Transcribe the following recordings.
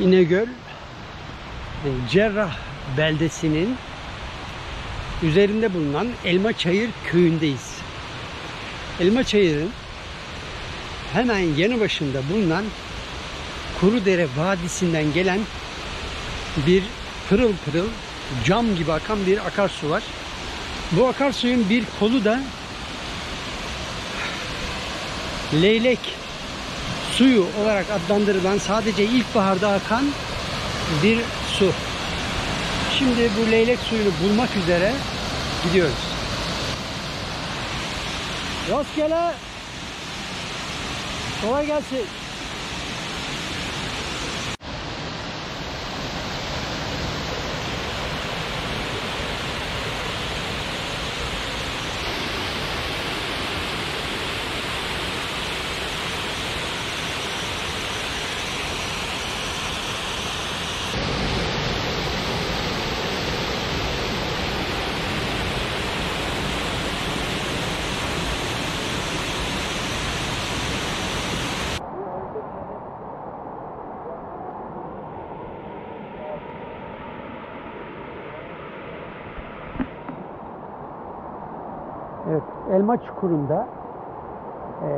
İnegöl e, Cerrah beldesinin üzerinde bulunan Elmaçayır köyündeyiz. Elmaçayır'ın hemen yanı başında bulunan Kurudere Vadisi'nden gelen bir pırıl pırıl cam gibi akan bir akarsu var. Bu akarsuyun bir kolu da leylek suyu olarak adlandırılan sadece ilkbaharda akan bir su. Şimdi bu leylek suyunu bulmak üzere gidiyoruz. Rastgele kolay gelsin. Evet, Elma Çukuru'nda e,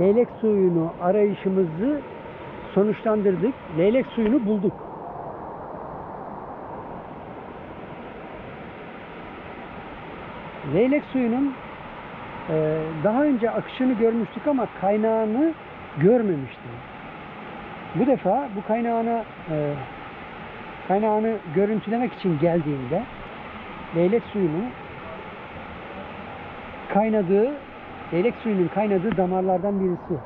leylek suyunu arayışımızı sonuçlandırdık. Leylek suyunu bulduk. Leylek suyunun e, daha önce akışını görmüştük ama kaynağını görmemiştik. Bu defa bu kaynağını e, kaynağını görüntülemek için geldiğimde leylek suyunu kaynadığı, leylek suyunun kaynadığı damarlardan birisi.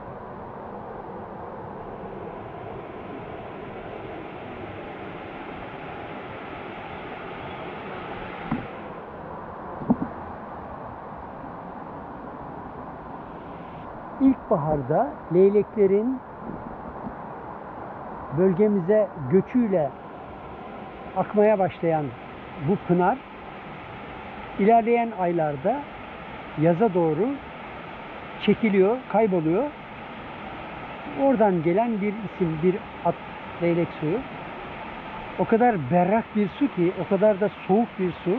İlkbaharda leyleklerin bölgemize göçüyle akmaya başlayan bu pınar ilerleyen aylarda yaza doğru çekiliyor, kayboluyor. Oradan gelen bir isim, bir at leylek suyu. O kadar berrak bir su ki, o kadar da soğuk bir su.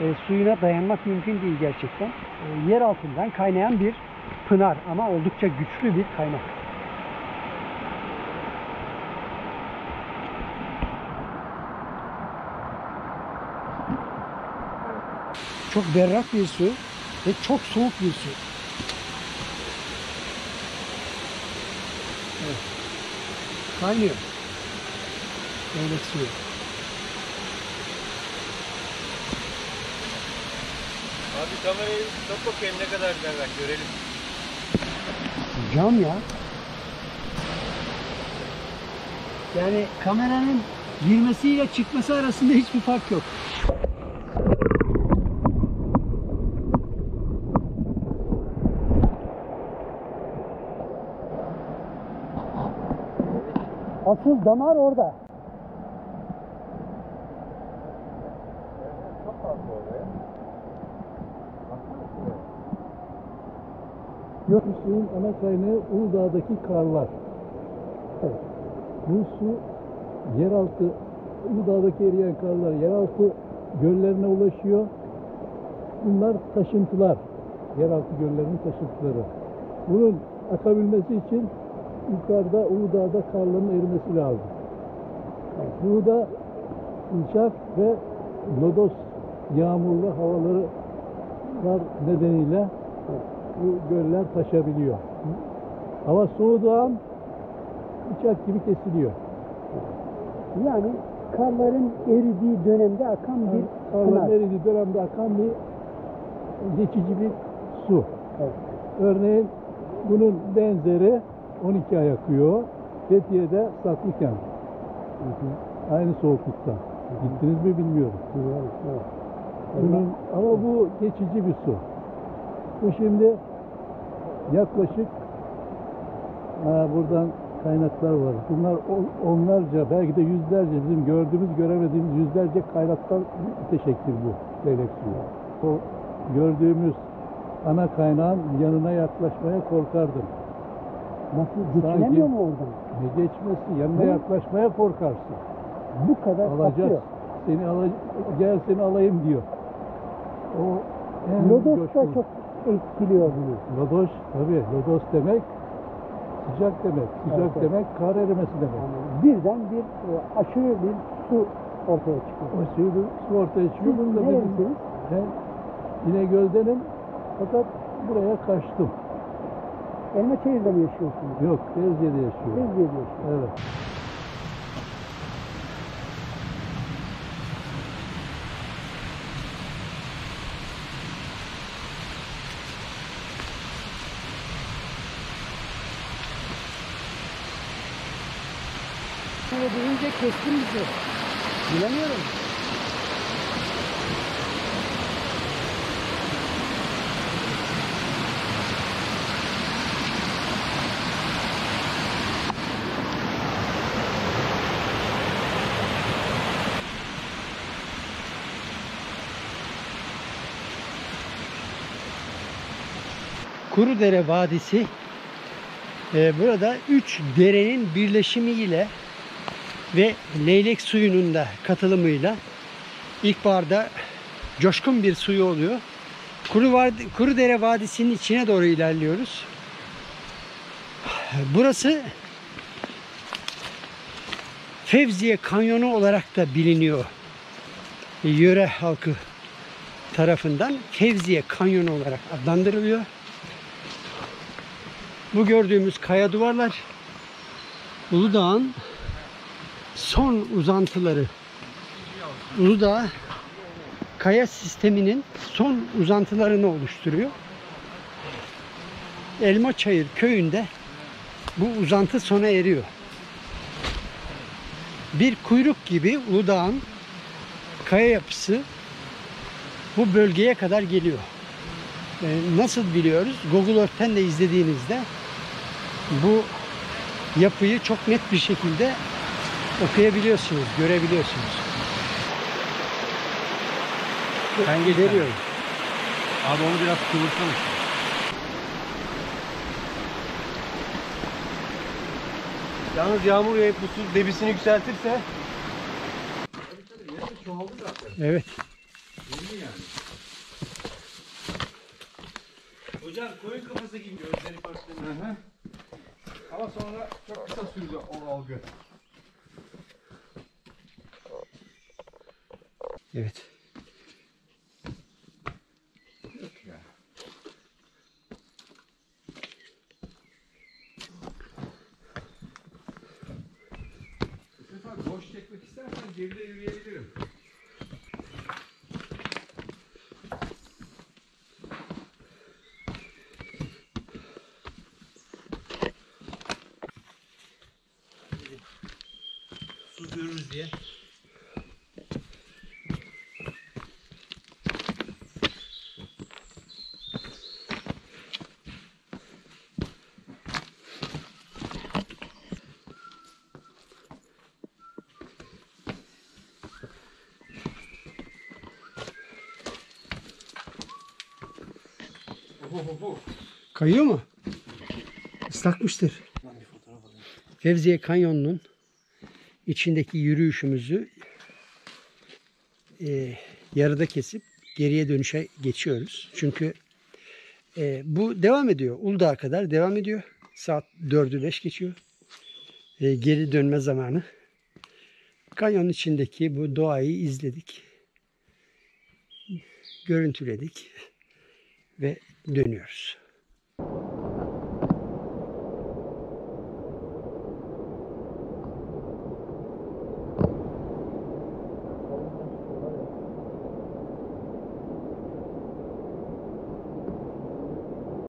E, suyuna dayanmak mümkün değil gerçekten. E, yer altından kaynayan bir pınar ama oldukça güçlü bir kaynak. Çok berrak bir su ve çok soğuk bir su. Evet. Kaynıyor. Leylek suyu. Abi kamerayı sok bakayım ne kadar berrak görelim. Cam ya. Yani kameranın girmesiyle çıkması arasında hiçbir fark yok. Asıl damar orada. Çok fazla oraya. Yok. Suyun ana kaynağı Uludağ'daki karlar. Evet. Bu su yeraltı, Uludağ'daki eriyen karlar yeraltı göllerine ulaşıyor. Bunlar taşıntılar. Yeraltı göllerinin taşıntıları. Bunun akabilmesi için yukarıda Uludağ'da karların erimesi lazım. Burada inşaat ve lodos yağmurlu havaları var nedeniyle bu göller taşabiliyor. Hava soğuduğu an bıçak gibi kesiliyor. Yani karların eridiği dönemde akan bir Karların eridiği dönemde akan bir geçici bir su. Evet. Örneğin bunun benzeri 12 ay akıyor. Fethiye'de Saklıken. Aynı soğuklukta. Gittiniz mi bilmiyorum. Bunun, ama bu geçici bir su. Bu şimdi yaklaşık ha, buradan kaynaklar var. Bunlar on- onlarca belki de yüzlerce bizim gördüğümüz göremediğimiz yüzlerce kaynaktan müteşekkil bu leylek suyu. O gördüğümüz ana kaynağın yanına yaklaşmaya korkardım. Nasıl geçilemiyor mu oradan? Ne geçmesi? Yanına Hı? yaklaşmaya korkarsın. Bu kadar Alacağız. kapıyor. Seni ala, gel seni alayım diyor. O en Lodos da coşkulu. çok etkiliyor bunu. Lodos tabii. Lodos demek sıcak demek. Sıcak Evet, evet. demek kar erimesi demek. Yani birden bir e, aşırı bir su ortaya çıkıyor. O suyu su ortaya çıkıyor. Siz Bunu da benim, nerelisiniz? ben İnegöl'denim fakat buraya kaçtım. Elmaçayır'da mı yaşıyorsunuz? Yok, Bezce'de yaşıyorum. Bezgiye'de yaşıyorsunuz. Evet. Böyle deyince kestim bizi. Bilemiyorum. Kurudere Vadisi e, burada üç derenin birleşimiyle ve leylek suyunun da katılımıyla ilkbaharda coşkun bir suyu oluyor. Kuru Vadi, Kurudere Vadisi'nin içine doğru ilerliyoruz. Burası Fevziye Kanyonu olarak da biliniyor. Yöre halkı tarafından Fevziye Kanyonu olarak adlandırılıyor. Bu gördüğümüz kaya duvarlar Uludağ'ın son uzantıları. Uludağ kaya sisteminin son uzantılarını oluşturuyor. Elmaçayır köyünde bu uzantı sona eriyor. Bir kuyruk gibi Uludağ'ın kaya yapısı bu bölgeye kadar geliyor. Ee, Nasıl biliyoruz? Google Earth'ten de izlediğinizde bu yapıyı çok net bir şekilde okuyabiliyorsunuz, görebiliyorsunuz. Ben geliyorum. Abi onu biraz kıvırsana. Yalnız yağmur yağıp bu su debisini yükseltirse Evet. Hocam koyun kafası gibi gözleri farklı. Ama sonra çok kısa sürdü o algı. Evet. Sefer boş çekmek istersen geride yürüyebilirim. Görürüz diye. Kayıyor mu? Islakmıştır. Fevziye Kanyonu'nun içindeki yürüyüşümüzü e, yarıda kesip geriye dönüşe geçiyoruz. Çünkü e, bu devam ediyor. Uludağ'a kadar devam ediyor. Saat 4'ü 5 geçiyor. E, geri dönme zamanı. Kanyonun içindeki bu doğayı izledik. Görüntüledik ve dönüyoruz.